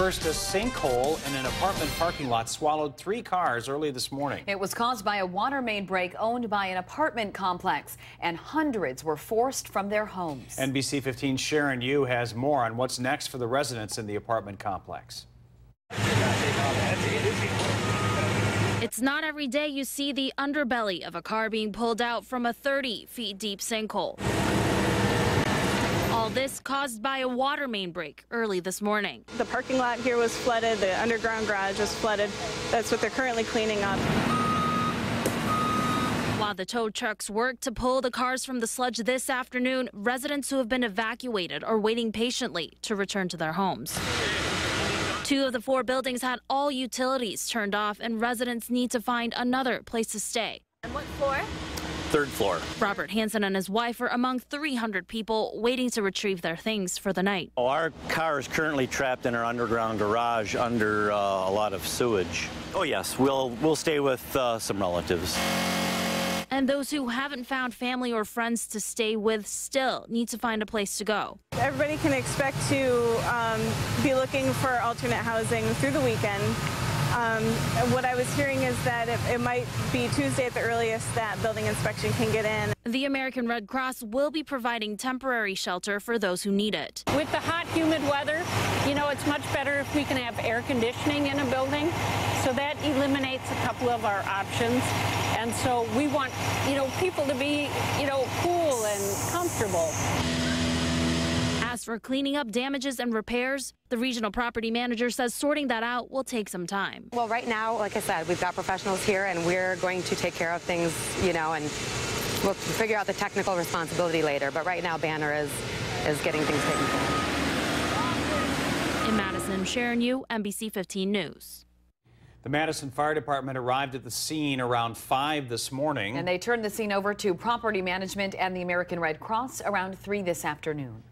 First, a sinkhole in an apartment parking lot swallowed three cars early this morning. It was caused by a water main break owned by an apartment complex, and hundreds were forced from their homes. NBC 15 Sharon Yu has more on what's next for the residents in the apartment complex. It's not every day you see the underbelly of a car being pulled out from a 30 feet deep sinkhole. All this caused by a water main break early this morning. The parking lot here was flooded, the underground garage was flooded. That's what they're currently cleaning up. While the tow trucks work to pull the cars from the sludge this afternoon, residents who have been evacuated are waiting patiently to return to their homes. Two of the four buildings had all utilities turned off, and residents need to find another place to stay. And what floor? Third floor. Robert Hansen and his wife are among 300 people waiting to retrieve their things for the night. Oh, our car is currently trapped in our underground garage under uh, a lot of sewage. Oh yes, we'll we'll stay with uh, some relatives. And those who haven't found family or friends to stay with still need to find a place to go. Everybody can expect to um, be looking for alternate housing through the weekend. Um, what I was hearing is that it, it, might be Tuesday at the earliest that building inspection can get in. The American Red Cross will be providing temporary shelter for those who need it. With the hot, humid weather, you know, it's much better if we can have air conditioning in a building. So that eliminates a couple of our options. And so we want, you know, people to be, you know, cool and comfortable. As for cleaning up damages and repairs, the regional property manager says sorting that out will take some time. Well, right now, like I said, we've got professionals here and we're going to take care of things, you know, and we'll figure out the technical responsibility later. But right now, Banner is, is getting things taken care of. In Madison, Sharon Yu, NBC 15 News. The Madison Fire Department arrived at the scene around 5 this morning. And they turned the scene over to property management and the American Red Cross around 3 this afternoon.